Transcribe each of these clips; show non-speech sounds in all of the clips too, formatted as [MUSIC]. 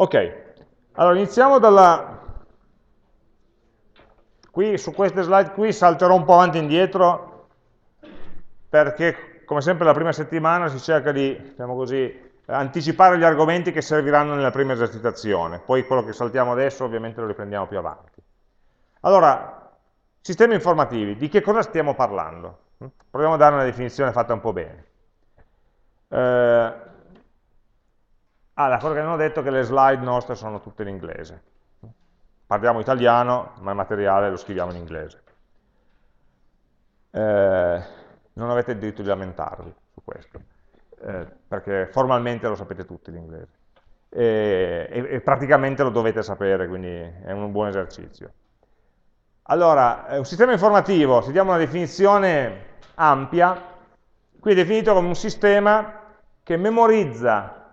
Ok, allora iniziamo dalla... Qui su queste slide qui salterò un po' avanti e indietro perché come sempre la prima settimana si cerca di, diciamo così, anticipare gli argomenti che serviranno nella prima esercitazione, poi quello che saltiamo adesso ovviamente lo riprendiamo più avanti. Allora, sistemi informativi, di che cosa stiamo parlando? Proviamo a dare una definizione fatta un po' bene. Eh, ah, la cosa che non ho detto è che le slide nostre sono tutte in inglese. Parliamo italiano, ma il materiale lo scriviamo in inglese. Eh, non avete il diritto di lamentarvi su questo eh, perché formalmente lo sapete tutti l'inglese. E, e, e, praticamente lo dovete sapere, quindi è un buon esercizio. Allora, un sistema informativo, se diamo una definizione ampia, qui è definito come un sistema che memorizza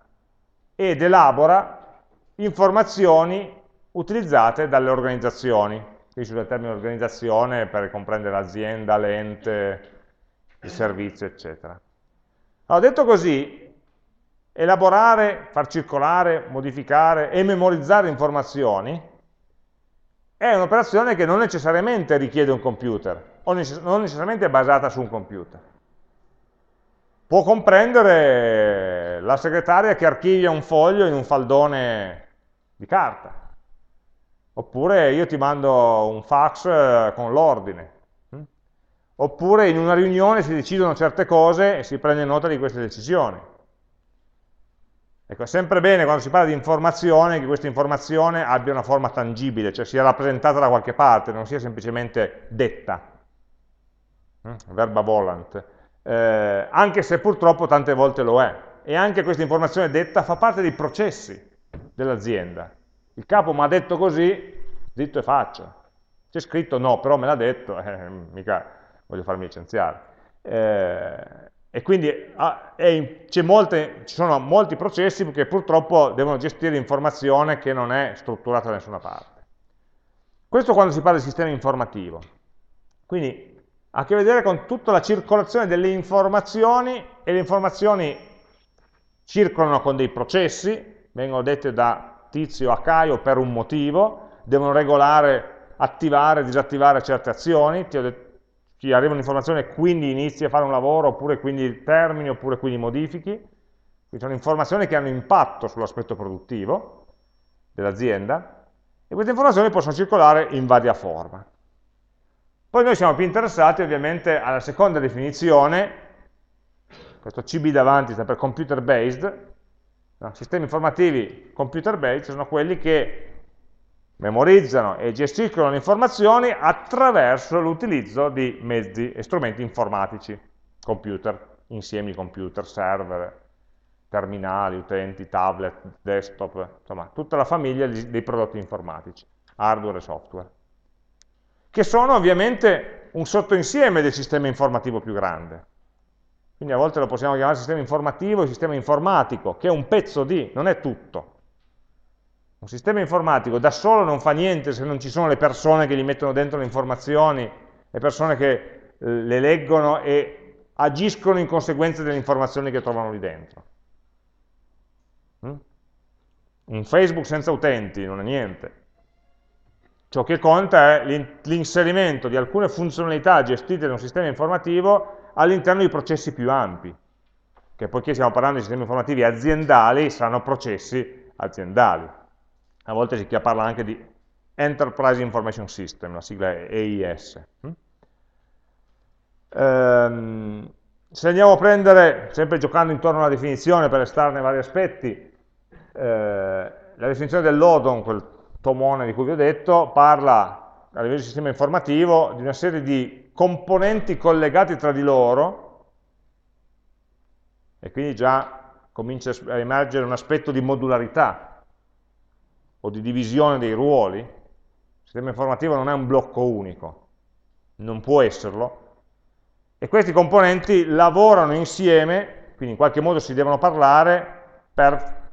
ed elabora informazioni utilizzate dalle organizzazioni. Qui si usa il termine organizzazione per comprendere l'azienda, l'ente, il servizio, eccetera. Allora, detto così, elaborare, far circolare, modificare e memorizzare informazioni è un'operazione che non necessariamente richiede un computer, o necess non necessariamente è basata su un computer. Può comprendere la segretaria che archivia un foglio in un faldone di carta, oppure io ti mando un fax eh, con l'ordine, Oppure in una riunione si decidono certe cose e si prende nota di queste decisioni. Ecco, è sempre bene quando si parla di informazione che questa informazione abbia una forma tangibile, cioè sia rappresentata da qualche parte, non sia semplicemente detta, mm? verba volant, eh, anche se purtroppo tante volte lo è. E anche questa informazione detta fa parte dei processi dell'azienda. Il capo mi ha detto così, zitto e faccio. C'è scritto no, però me l'ha detto, [LAUGHS] eh, mica voglio farmi licenziare. Eh, e quindi ah, molte, ci sono molti processi che purtroppo devono gestire informazione che non è strutturata da nessuna parte. Questo quando si parla di sistema informativo. Quindi ha a che vedere con tutta la circolazione delle informazioni e le informazioni circolano con dei processi, vengono dette da Tizio a Caio per un motivo, devono regolare, attivare, disattivare certe azioni, ti ci arriva un'informazione quindi inizi a fare un lavoro, oppure quindi termini, oppure quindi modifichi. Quindi sono informazioni che hanno impatto sull'aspetto produttivo dell'azienda e queste informazioni possono circolare in varia forma. Poi noi siamo più interessati ovviamente alla seconda definizione, questo CB davanti sta per computer based, no? sistemi informativi computer based sono quelli che memorizzano e gestiscono le informazioni attraverso l'utilizzo di mezzi e strumenti informatici, computer, insiemi computer, server, terminali, utenti, tablet, desktop, insomma, tutta la famiglia dei prodotti informatici, hardware e software, che sono ovviamente un sottoinsieme del sistema informativo più grande. Quindi a volte lo possiamo chiamare sistema informativo e sistema informatico, che è un pezzo di, non è tutto. Un sistema informatico da solo non fa niente se non ci sono le persone che gli mettono dentro le informazioni, le persone che eh, le leggono e agiscono in conseguenza delle informazioni che trovano lì dentro. Mm? Un Facebook senza utenti non è niente. Ciò che conta è l'inserimento di alcune funzionalità gestite da un sistema informativo all'interno di processi più ampi, che poiché stiamo parlando di sistemi informativi aziendali, saranno processi aziendali a volte si parla anche di Enterprise Information System, la sigla è EIS. Mm? Ehm, se andiamo a prendere, sempre giocando intorno alla definizione per restarne vari aspetti, eh, la definizione dell'ODON, quel tomone di cui vi ho detto, parla a livello di sistema informativo di una serie di componenti collegati tra di loro. E quindi già comincia a emergere un aspetto di modularità o di divisione dei ruoli, il sistema informativo non è un blocco unico, non può esserlo, e questi componenti lavorano insieme, quindi in qualche modo si devono parlare per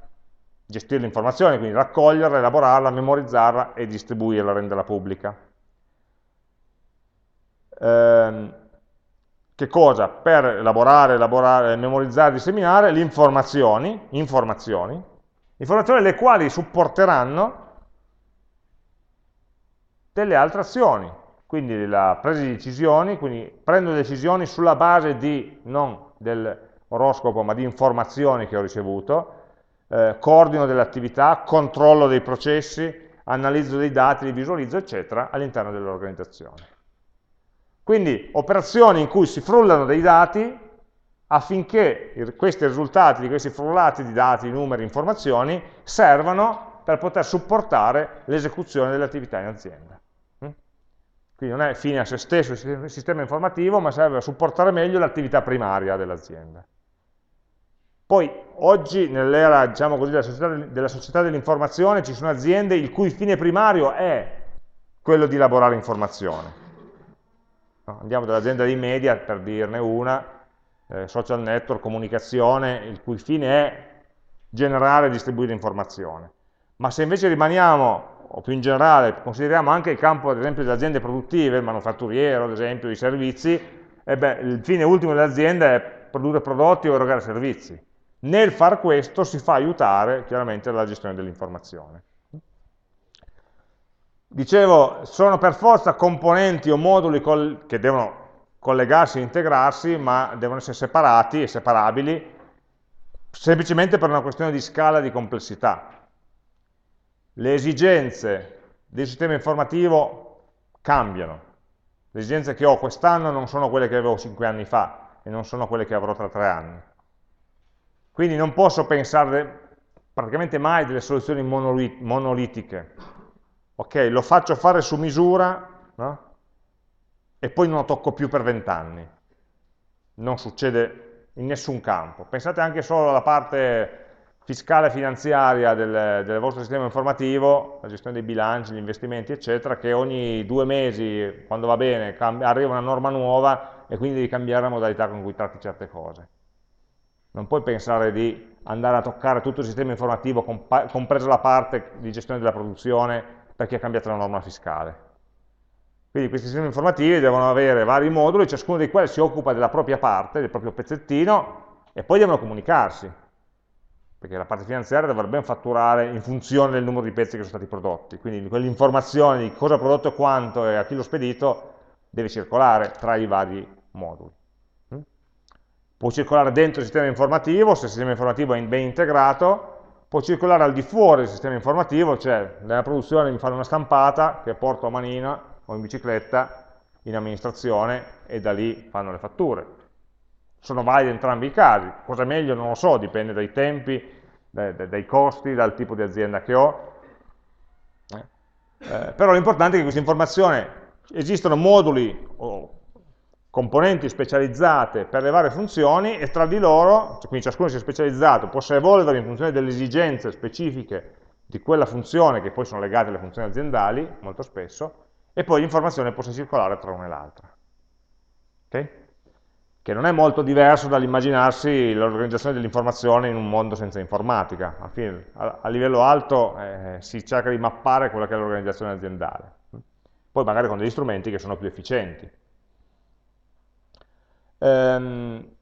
gestire l'informazione, quindi raccoglierla, elaborarla, memorizzarla e distribuirla, renderla pubblica. Ehm, che cosa? Per elaborare, elaborare, memorizzare, disseminare le informazioni, informazioni informazioni le quali supporteranno delle altre azioni, quindi la presa di decisioni, quindi prendo decisioni sulla base di, non dell'oroscopo, ma di informazioni che ho ricevuto, eh, coordino delle attività, controllo dei processi, analizzo dei dati, li visualizzo, eccetera, all'interno dell'organizzazione. Quindi operazioni in cui si frullano dei dati affinché questi risultati di questi frullati di dati, numeri, informazioni servano per poter supportare l'esecuzione delle attività in azienda. Mm? Quindi non è fine a se stesso il sistema informativo, ma serve a supportare meglio l'attività primaria dell'azienda. Poi oggi nell'era diciamo della società dell'informazione ci sono aziende il cui fine primario è quello di elaborare informazione. No, andiamo dall'azienda dei media, per dirne una, eh, social network, comunicazione, il cui fine è generare e distribuire informazione. Ma se invece rimaniamo, o più in generale, consideriamo anche il campo ad esempio delle aziende produttive, il manufatturiero ad esempio, i servizi, eh beh, il fine ultimo dell'azienda è produrre prodotti o erogare servizi. Nel far questo si fa aiutare chiaramente la gestione dell'informazione. Dicevo, sono per forza componenti o moduli che devono collegarsi e integrarsi, ma devono essere separati e separabili, semplicemente per una questione di scala di complessità. Le esigenze del sistema informativo cambiano. Le esigenze che ho quest'anno non sono quelle che avevo 5 anni fa e non sono quelle che avrò tra 3 anni. Quindi non posso pensare praticamente mai delle soluzioni monolitiche ok, lo faccio fare su misura no? e poi non lo tocco più per vent'anni. Non succede in nessun campo. Pensate anche solo alla parte fiscale e finanziaria del, del, vostro sistema informativo, la gestione dei bilanci, gli investimenti, eccetera, che ogni due mesi, quando va bene, arriva una norma nuova e quindi devi cambiare la modalità con cui tratti certe cose. Non puoi pensare di andare a toccare tutto il sistema informativo, compresa la parte di gestione della produzione, perché è cambiata la norma fiscale. Quindi questi sistemi informativi devono avere vari moduli, ciascuno dei quali si occupa della propria parte, del proprio pezzettino, e poi devono comunicarsi, perché la parte finanziaria dovrà ben fatturare in funzione del numero di pezzi che sono stati prodotti, quindi quell'informazione di cosa ha prodotto e quanto e a chi l'ho spedito deve circolare tra i vari moduli. Mm? Può circolare dentro il sistema informativo, se il sistema informativo è ben integrato, può circolare al di fuori del sistema informativo, cioè nella produzione mi fanno una stampata che porto a manina o in bicicletta in amministrazione e da lì fanno le fatture. Sono validi entrambi i casi, cosa meglio non lo so, dipende dai tempi, dai, dai costi, dal tipo di azienda che ho. Eh, eh però l'importante è che questa informazione, esistono moduli o componenti specializzate per le varie funzioni e tra di loro, cioè quindi ciascuno si è specializzato, possa evolvere in funzione delle esigenze specifiche di quella funzione, che poi sono legate alle funzioni aziendali, molto spesso, e poi l'informazione possa circolare tra una e l'altra. Okay? Che non è molto diverso dall'immaginarsi l'organizzazione dell'informazione in un mondo senza informatica. A, fine, a, a livello alto eh, si cerca di mappare quella che è l'organizzazione aziendale. Poi magari con degli strumenti che sono più efficienti. Ehm,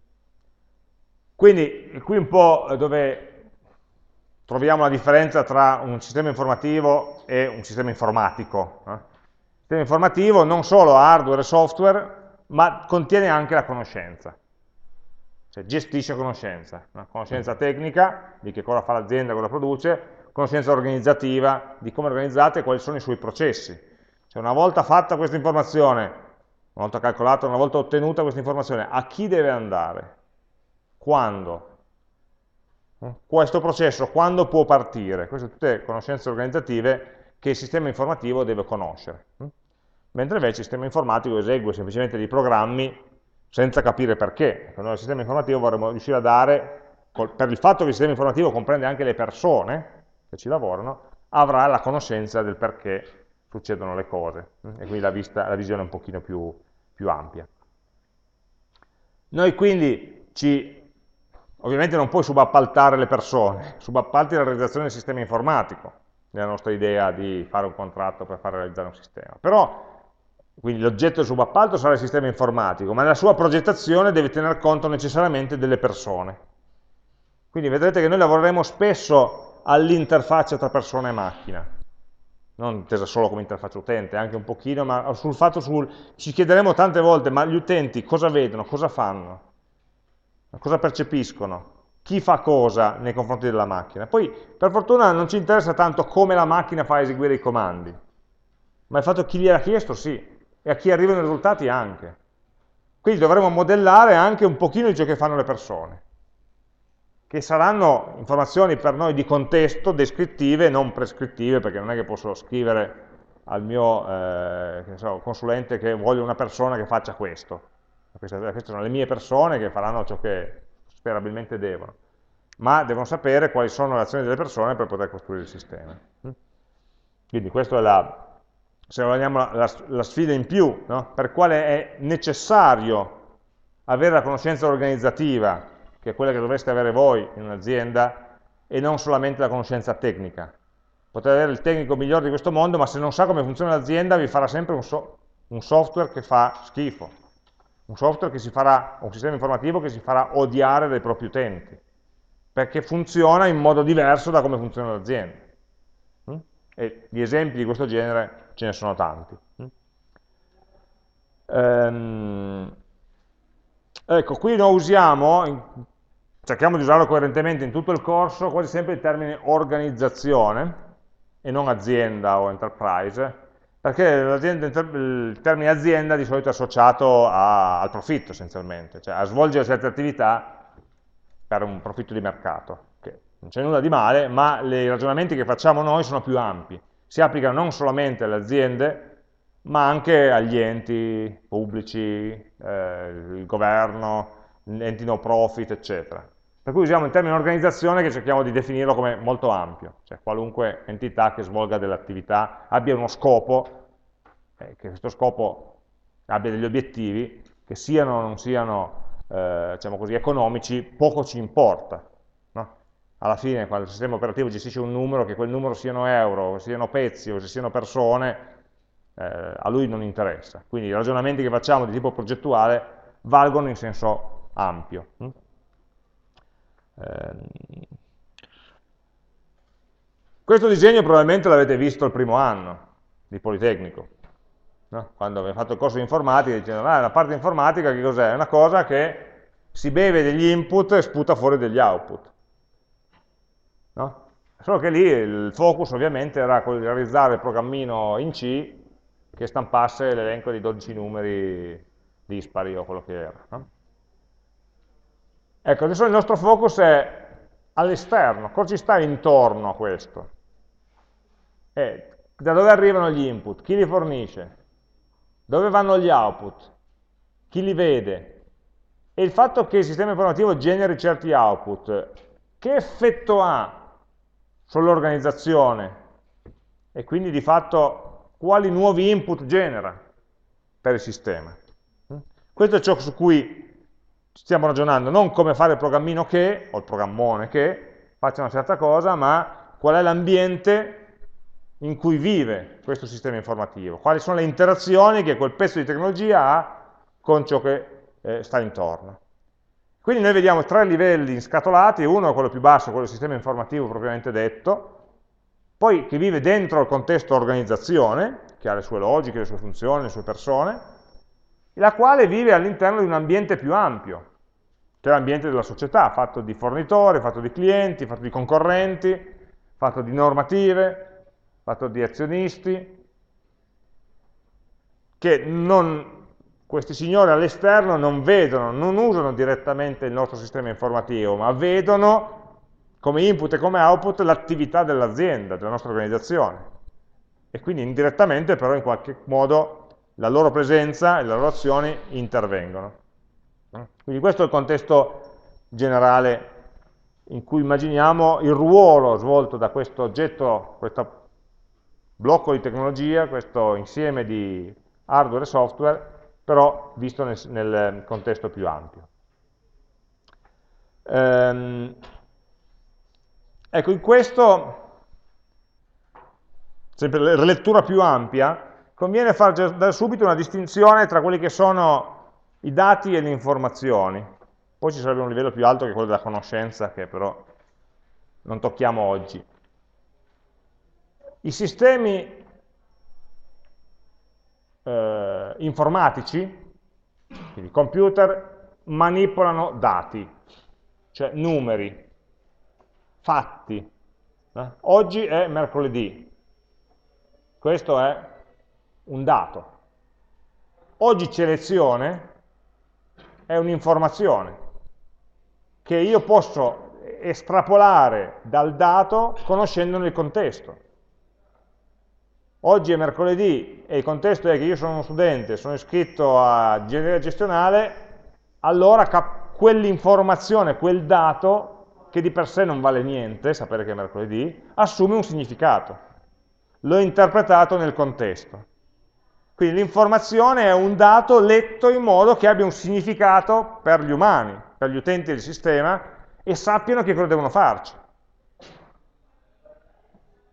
quindi qui un po' dove troviamo la differenza tra un sistema informativo e un sistema informatico. Eh? Il sistema informativo non solo ha hardware e software, ma contiene anche la conoscenza. Cioè gestisce conoscenza, no? conoscenza tecnica di che cosa fa l'azienda, cosa produce, conoscenza organizzativa di come è organizzata e quali sono i suoi processi. Cioè una volta fatta questa informazione una volta calcolata, una volta ottenuta questa informazione, a chi deve andare? Quando? Questo processo quando può partire? Queste sono tutte conoscenze organizzative che il sistema informativo deve conoscere. Mentre invece il sistema informatico esegue semplicemente dei programmi senza capire perché. Noi il sistema informativo vorremmo riuscire a dare, per il fatto che il sistema informativo comprende anche le persone che ci lavorano, avrà la conoscenza del perché succedono le cose e quindi la, vista, la visione è un pochino più, più ampia. Noi quindi ci, ovviamente non puoi subappaltare le persone, subappalti la realizzazione del sistema informatico, nella nostra idea di fare un contratto per far realizzare un sistema. Però, quindi l'oggetto del subappalto sarà il sistema informatico, ma nella sua progettazione deve tener conto necessariamente delle persone. Quindi vedrete che noi lavoreremo spesso all'interfaccia tra persona e macchina, non intesa solo come interfaccia utente, anche un pochino, ma sul fatto, sul, ci chiederemo tante volte, ma gli utenti cosa vedono, cosa fanno, cosa percepiscono, chi fa cosa nei confronti della macchina. Poi, per fortuna, non ci interessa tanto come la macchina fa a eseguire i comandi, ma il fatto chi gliel'ha chiesto sì, e a chi arrivano i risultati anche. Quindi dovremo modellare anche un pochino di ciò che fanno le persone, che saranno informazioni per noi di contesto, descrittive, non prescrittive, perché non è che posso scrivere al mio eh, che so, consulente che voglio una persona che faccia questo. Queste, queste sono le mie persone che faranno ciò che sperabilmente devono, ma devono sapere quali sono le azioni delle persone per poter costruire il sistema. Quindi questa è la, se vogliamo, la, la sfida in più, no? per quale è necessario avere la conoscenza organizzativa, che è quella che dovreste avere voi in un'azienda, e non solamente la conoscenza tecnica. Potete avere il tecnico migliore di questo mondo, ma se non sa come funziona l'azienda vi farà sempre un, so un software che fa schifo, un software che si farà, un sistema informativo che si farà odiare dai propri utenti, perché funziona in modo diverso da come funziona l'azienda. Mm? E gli esempi di questo genere ce ne sono tanti. Ehm, ecco, qui noi usiamo, cerchiamo di usarlo coerentemente in tutto il corso, quasi sempre il termine organizzazione e non azienda o enterprise, perché il termine azienda di solito è associato a, al profitto essenzialmente, cioè a svolgere certe attività per un profitto di mercato, che non c'è nulla di male, ma i ragionamenti che facciamo noi sono più ampi. Si applica non solamente alle aziende, ma anche agli enti pubblici, eh, il governo, enti no profit, eccetera. Per cui usiamo il termine organizzazione che cerchiamo di definirlo come molto ampio, cioè qualunque entità che svolga delle attività abbia uno scopo, eh, che questo scopo abbia degli obiettivi, che siano o non siano eh, diciamo così, economici, poco ci importa, alla fine quando il sistema operativo gestisce un numero, che quel numero siano euro, siano pezzi o se siano persone, eh, a lui non interessa. Quindi i ragionamenti che facciamo di tipo progettuale valgono in senso ampio. Eh, questo disegno probabilmente l'avete visto il primo anno di Politecnico, no? quando avete fatto il corso di informatica dicendo, ah, la parte informatica che cos'è? È una cosa che si beve degli input e sputa fuori degli output. No? Solo che lì il focus ovviamente era quello di realizzare il programmino in C che stampasse l'elenco di 12 numeri dispari o quello che era. No? Ecco, adesso il nostro focus è all'esterno, cosa ci sta intorno a questo? E da dove arrivano gli input? Chi li fornisce? Dove vanno gli output? Chi li vede? E il fatto che il sistema informativo generi certi output, che effetto ha sull'organizzazione e quindi di fatto quali nuovi input genera per il sistema. Questo è ciò su cui stiamo ragionando, non come fare il programmino che, o il programmone che, faccia una certa cosa, ma qual è l'ambiente in cui vive questo sistema informativo, quali sono le interazioni che quel pezzo di tecnologia ha con ciò che eh, sta intorno. Quindi noi vediamo tre livelli inscatolati, uno è quello più basso, quello del sistema informativo propriamente detto, poi che vive dentro il contesto organizzazione, che ha le sue logiche, le sue funzioni, le sue persone, la quale vive all'interno di un ambiente più ampio, che è l'ambiente della società, fatto di fornitori, fatto di clienti, fatto di concorrenti, fatto di normative, fatto di azionisti, che non questi signori all'esterno non vedono, non usano direttamente il nostro sistema informativo, ma vedono come input e come output l'attività dell'azienda, della nostra organizzazione. E quindi indirettamente però in qualche modo la loro presenza e le loro azioni intervengono. Quindi questo è il contesto generale in cui immaginiamo il ruolo svolto da questo oggetto, questo blocco di tecnologia, questo insieme di hardware e software però visto nel, nel contesto più ampio. Ehm, ecco, in questo, sempre la lettura più ampia, conviene fare da subito una distinzione tra quelli che sono i dati e le informazioni. Poi ci sarebbe un livello più alto che quello della conoscenza, che però non tocchiamo oggi. I sistemi eh, informatici, quindi computer, manipolano dati, cioè numeri, fatti. Eh? Oggi è mercoledì, questo è un dato. Oggi c'è lezione è un'informazione che io posso estrapolare dal dato conoscendone il contesto. Oggi è mercoledì e il contesto è che io sono uno studente, sono iscritto a ingegneria gestionale, allora quell'informazione, quel dato, che di per sé non vale niente, sapere che è mercoledì, assume un significato. L'ho interpretato nel contesto. Quindi l'informazione è un dato letto in modo che abbia un significato per gli umani, per gli utenti del sistema, e sappiano che cosa devono farci.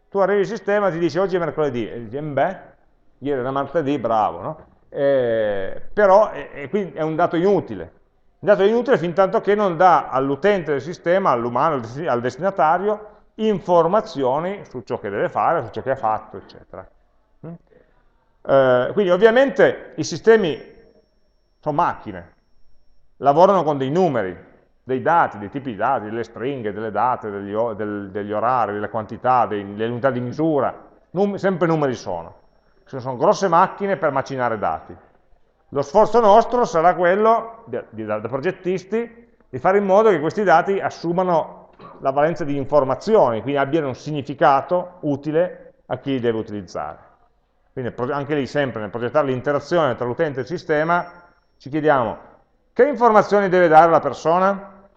Tu arrivi al sistema e ti dice oggi è mercoledì, e dici, beh, ieri era martedì, bravo, no? Eh, però è, è un dato inutile. Un dato inutile fin tanto che non dà all'utente del sistema, all'umano, al destinatario, informazioni su ciò che deve fare, su ciò che ha fatto, eccetera. Eh, quindi ovviamente i sistemi sono macchine, lavorano con dei numeri, dei dati, dei tipi di dati, delle stringhe, delle date, degli, del, degli orari, delle quantità, dei, delle unità di misura, Num sempre numeri sono. Sono grosse macchine per macinare dati. Lo sforzo nostro sarà quello, da progettisti, di fare in modo che questi dati assumano la valenza di informazioni, quindi abbiano un significato utile a chi li deve utilizzare. Quindi anche lì sempre nel progettare l'interazione tra l'utente e il sistema ci chiediamo che informazioni deve dare la persona?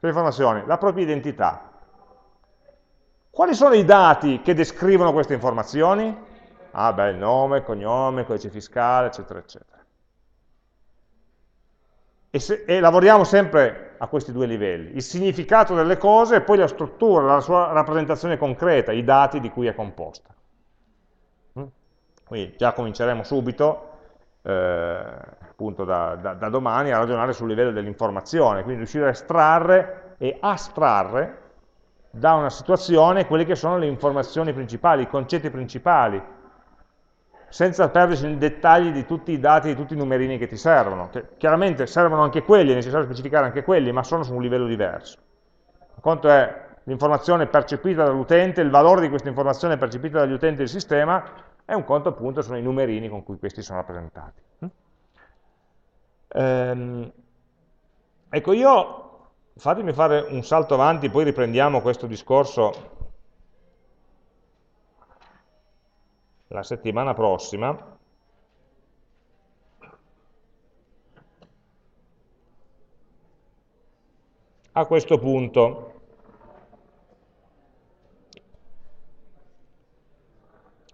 Che informazioni? La propria identità. Quali sono i dati che descrivono queste informazioni? Ah beh, il nome, il cognome, il codice fiscale, eccetera, eccetera. E, se, e lavoriamo sempre a questi due livelli, il significato delle cose e poi la struttura, la sua rappresentazione concreta, i dati di cui è composta. Quindi già cominceremo subito, eh, appunto da, da, da, domani, a ragionare sul livello dell'informazione, quindi riuscire a estrarre e astrarre da una situazione quelle che sono le informazioni principali, i concetti principali, senza perdersi nei dettagli di tutti i dati, di tutti i numerini che ti servono, che chiaramente servono anche quelli, è necessario specificare anche quelli, ma sono su un livello diverso. Il conto è l'informazione percepita dall'utente, il valore di questa informazione percepita dagli utenti del sistema, e un conto appunto sono i numerini con cui questi sono rappresentati. Ehm, ecco, io fatemi fare un salto avanti, poi riprendiamo questo discorso la settimana prossima. A questo punto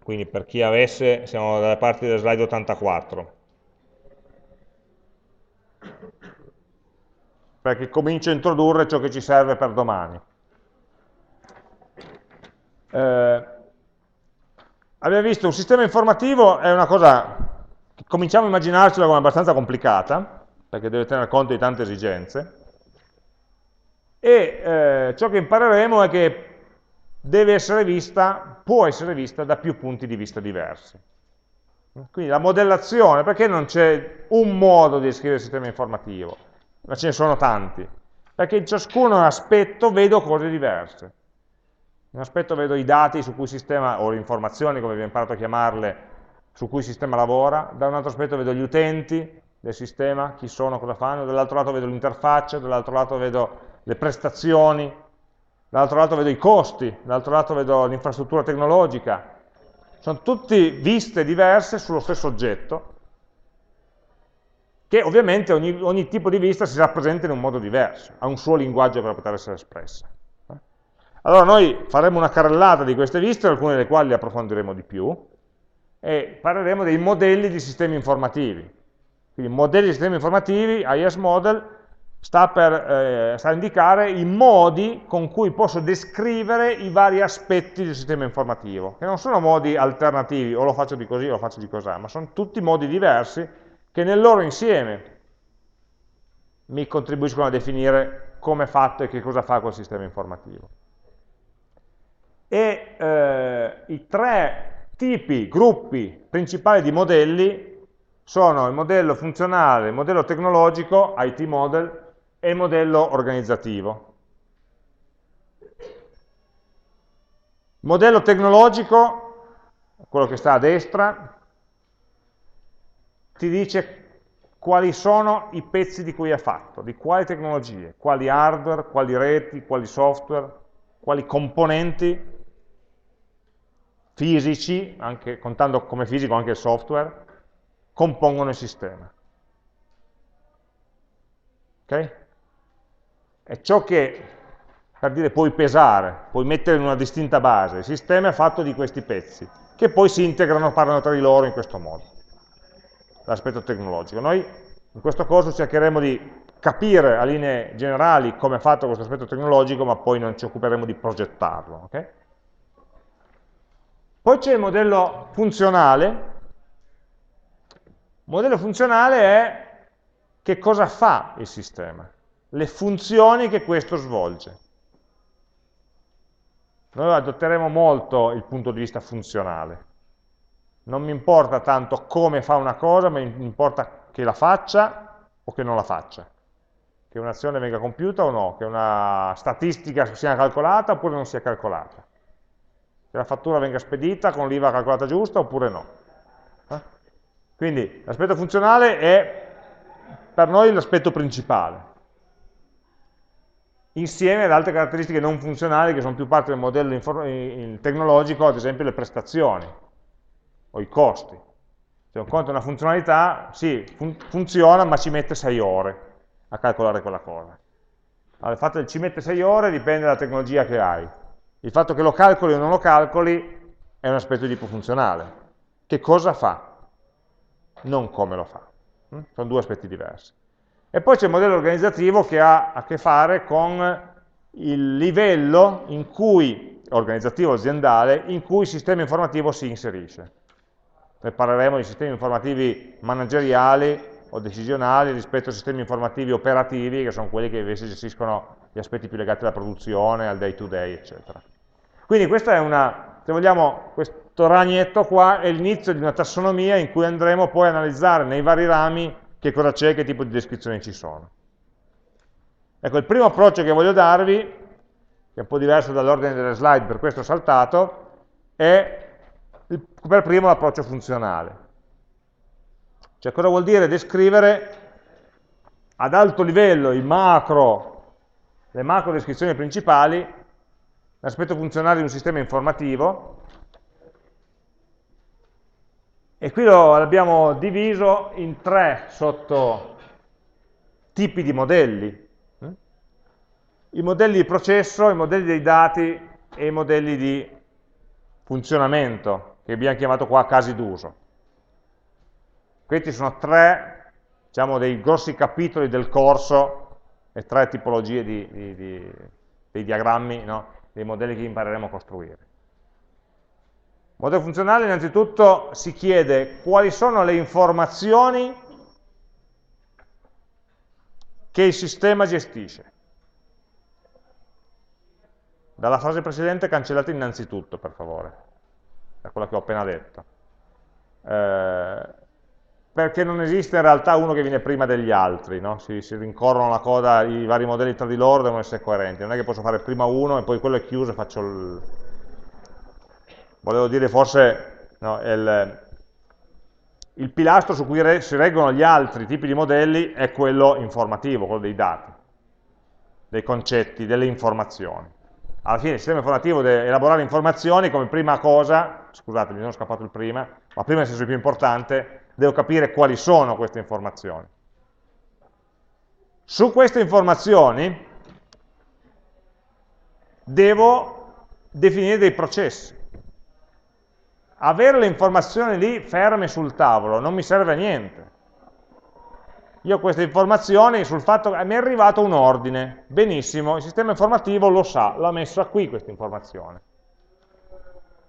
quindi per chi avesse, siamo dalle parti della slide 84. Perché comincio a introdurre ciò che ci serve per domani. Eh, abbiamo visto un sistema informativo è una cosa che cominciamo a immaginarcela come abbastanza complicata, perché deve tenere conto di tante esigenze, e eh, ciò che impareremo è che deve essere vista, può essere vista da più punti di vista diversi. Quindi la modellazione, perché non c'è un modo di descrivere il sistema informativo, ma ce ne sono tanti? Perché in ciascuno aspetto vedo cose diverse. In un aspetto vedo i dati su cui il sistema, o le informazioni, come abbiamo imparato a chiamarle, su cui il sistema lavora, da un altro aspetto vedo gli utenti del sistema, chi sono, cosa fanno, dall'altro lato vedo l'interfaccia, dall'altro lato vedo le prestazioni, dall'altro lato vedo i costi, dall'altro lato vedo l'infrastruttura tecnologica, sono tutte viste diverse sullo stesso oggetto, che ovviamente ogni, ogni, tipo di vista si rappresenta in un modo diverso, ha un suo linguaggio per poter essere espressa. Allora noi faremo una carrellata di queste viste, alcune delle quali le approfondiremo di più, e parleremo dei modelli di sistemi informativi. Quindi modelli di sistemi informativi, IS Model, sta, per, eh, sta a indicare i modi con cui posso descrivere i vari aspetti del sistema informativo, che non sono modi alternativi, o lo faccio di così o lo faccio di così, ma sono tutti modi diversi che nel loro insieme mi contribuiscono a definire come è fatto e che cosa fa quel sistema informativo. e eh, i tre tipi, gruppi principali di modelli sono il modello funzionale, il modello tecnologico, IT model, e il modello organizzativo. Modello tecnologico, quello che sta a destra, ti dice quali sono i pezzi di cui è fatto, di quali tecnologie, quali hardware, quali reti, quali software, quali componenti fisici, anche, contando come fisico anche il software, compongono il sistema. Ok? È ciò che, per dire, puoi pesare, puoi mettere in una distinta base. Il sistema è fatto di questi pezzi, che poi si integrano, parlano tra di loro in questo modo l'aspetto tecnologico. Noi in questo corso cercheremo di capire a linee generali come è fatto questo aspetto tecnologico, ma poi non ci occuperemo di progettarlo. Okay? Poi c'è il modello funzionale. Il modello funzionale è che cosa fa il sistema, le funzioni che questo svolge. Noi adotteremo molto il punto di vista funzionale non mi importa tanto come fa una cosa, ma mi importa che la faccia o che non la faccia. Che un'azione venga compiuta o no, che una statistica sia calcolata oppure non sia calcolata. Che la fattura venga spedita con l'IVA calcolata giusta oppure no. Eh? Quindi l'aspetto funzionale è per noi l'aspetto principale. Insieme ad altre caratteristiche non funzionali che sono più parte del modello tecnologico, ad esempio le prestazioni o i costi. Se un conto è una funzionalità, sì, fun funziona, ma ci mette 6 ore a calcolare quella cosa. Allora, il fatto che ci mette 6 ore dipende dalla tecnologia che hai. Il fatto che lo calcoli o non lo calcoli è un aspetto di tipo funzionale. Che cosa fa? Non come lo fa. Mm? Sono due aspetti diversi. E poi c'è il modello organizzativo che ha a che fare con il livello in cui, organizzativo aziendale in cui il sistema informativo si inserisce. Noi parleremo di sistemi informativi manageriali o decisionali rispetto ai sistemi informativi operativi, che sono quelli che invece gestiscono gli aspetti più legati alla produzione, al day to day, eccetera. Quindi questa è una, se vogliamo, questo ragnetto qua è l'inizio di una tassonomia in cui andremo poi a analizzare nei vari rami che cosa c'è che tipo di descrizioni ci sono. Ecco, il primo approccio che voglio darvi, che è un po' diverso dall'ordine delle slide, per questo ho saltato, è il, per primo l'approccio funzionale. Cioè cosa vuol dire descrivere ad alto livello i macro, le macro descrizioni principali, l'aspetto funzionale di un sistema informativo, e qui l'abbiamo diviso in tre sotto tipi di modelli. I modelli di processo, i modelli dei dati e i modelli di funzionamento che abbiamo chiamato qua casi d'uso. Questi sono tre, diciamo, dei grossi capitoli del corso e tre tipologie di, di, di, dei diagrammi, no? dei modelli che impareremo a costruire. Modello funzionale innanzitutto si chiede quali sono le informazioni che il sistema gestisce. Dalla fase precedente cancellate innanzitutto, per favore da quella che ho appena detto. Eh, perché non esiste in realtà uno che viene prima degli altri, no? si, si, rincorrono la coda, i vari modelli tra di loro devono essere coerenti, non è che posso fare prima uno e poi quello è chiuso e faccio il... Volevo dire forse no, il, il pilastro su cui re, si reggono gli altri tipi di modelli è quello informativo, quello dei dati, dei concetti, delle informazioni alla fine il sistema informativo deve elaborare informazioni come prima cosa, scusate mi sono scappato il prima, ma prima nel senso più importante, devo capire quali sono queste informazioni. Su queste informazioni devo definire dei processi. Avere le informazioni lì ferme sul tavolo non mi serve a niente. Io ho queste informazioni sul fatto che mi è arrivato un ordine, benissimo, il sistema informativo lo sa, l'ha messa qui questa informazione.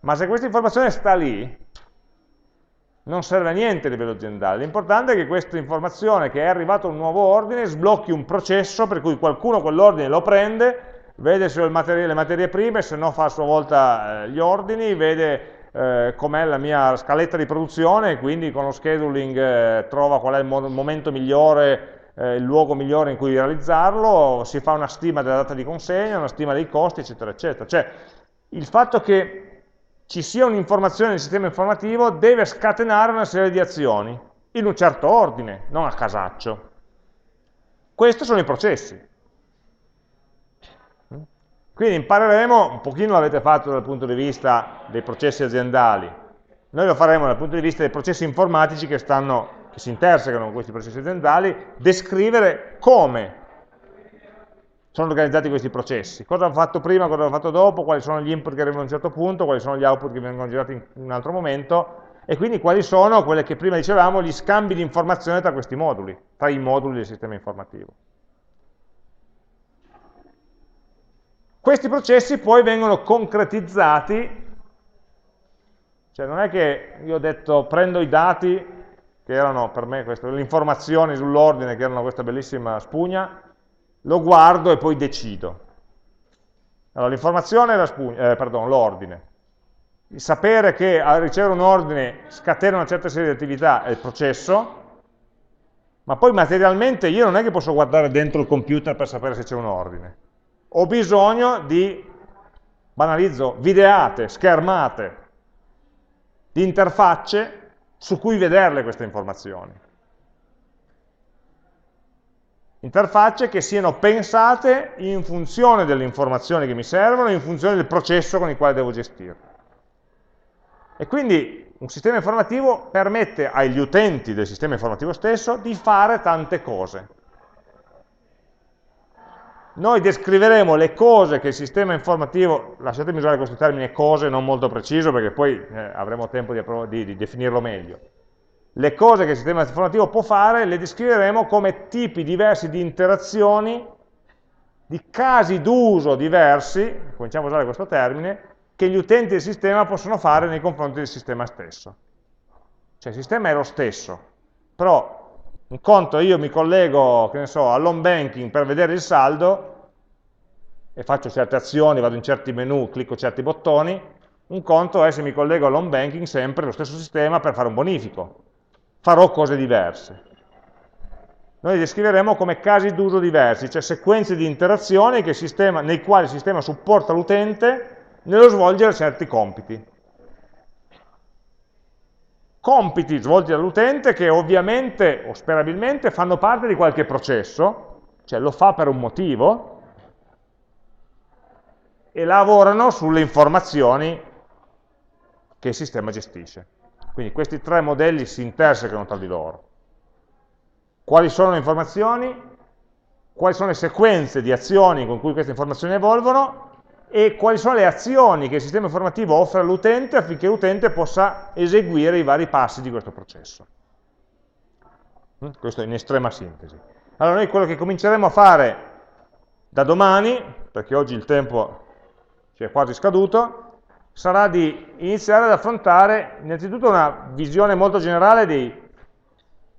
Ma se questa informazione sta lì, non serve a niente a livello aziendale. L'importante è che questa informazione che è arrivato un nuovo ordine sblocchi un processo per cui qualcuno quell'ordine lo prende, vede se materie, le materie prime, se no fa a sua volta eh, gli ordini, vede eh, com'è la mia scaletta di produzione, quindi con lo scheduling eh, trova qual è il, mo momento migliore, eh, il luogo migliore in cui realizzarlo, si fa una stima della data di consegna, una stima dei costi, eccetera, eccetera. Cioè, il fatto che ci sia un'informazione nel sistema informativo deve scatenare una serie di azioni, in un certo ordine, non a casaccio. Questi sono i processi. Quindi impareremo, un pochino l'avete fatto dal punto di vista dei processi aziendali, noi lo faremo dal punto di vista dei processi informatici che, stanno, che si intersecano con questi processi aziendali, descrivere come sono organizzati questi processi, cosa hanno fatto prima, cosa hanno fatto dopo, quali sono gli input che arrivano a un certo punto, quali sono gli output che vengono girati in un altro momento, e quindi quali sono quelle che prima dicevamo, gli scambi di informazione tra questi moduli, tra i moduli del sistema informativo. Questi processi poi vengono concretizzati, cioè non è che io ho detto prendo i dati, che erano per me le informazioni sull'ordine, che erano questa bellissima spugna, lo guardo e poi decido. Allora l'informazione è eh, l'ordine. Sapere che a ricevere un ordine scatena una certa serie di attività è il processo, ma poi materialmente io non è che posso guardare dentro il computer per sapere se c'è un ordine ho bisogno di, banalizzo, videate, schermate, di interfacce su cui vederle queste informazioni. Interfacce che siano pensate in funzione delle informazioni che mi servono, in funzione del processo con il quale devo gestirle. E quindi un sistema informativo permette agli utenti del sistema informativo stesso di fare tante cose noi descriveremo le cose che il sistema informativo, lasciatemi usare questo termine cose non molto preciso perché poi eh, avremo tempo di, di, di, definirlo meglio, le cose che il sistema informativo può fare le descriveremo come tipi diversi di interazioni, di casi d'uso diversi, cominciamo a usare questo termine, che gli utenti del sistema possono fare nei confronti del sistema stesso. Cioè il sistema è lo stesso, però un conto io mi collego, che ne so, all'home banking per vedere il saldo e faccio certe azioni, vado in certi menu, clicco certi bottoni, un conto è se mi collego all'home banking sempre lo stesso sistema per fare un bonifico. Farò cose diverse. Noi descriveremo come casi d'uso diversi, cioè sequenze di interazioni nei quali il sistema supporta l'utente nello svolgere certi compiti compiti svolti dall'utente che ovviamente o sperabilmente fanno parte di qualche processo, cioè lo fa per un motivo, e lavorano sulle informazioni che il sistema gestisce. Quindi questi tre modelli si intersecano tra di loro. Quali sono le informazioni? Quali sono le sequenze di azioni con cui queste informazioni evolvono e quali sono le azioni che il sistema informativo offre all'utente affinché l'utente possa eseguire i vari passi di questo processo. Mm? Questo in estrema sintesi. Allora noi quello che cominceremo a fare da domani, perché oggi il tempo ci è quasi scaduto, sarà di iniziare ad affrontare innanzitutto una visione molto generale dei,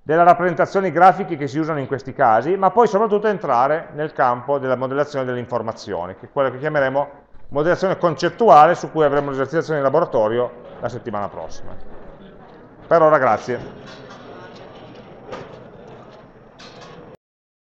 delle rappresentazioni grafiche che si usano in questi casi, ma poi soprattutto entrare nel campo della modellazione delle informazioni, che è quello che chiameremo modellazione concettuale su cui avremo l'esercitazione in laboratorio la settimana prossima. Per ora grazie.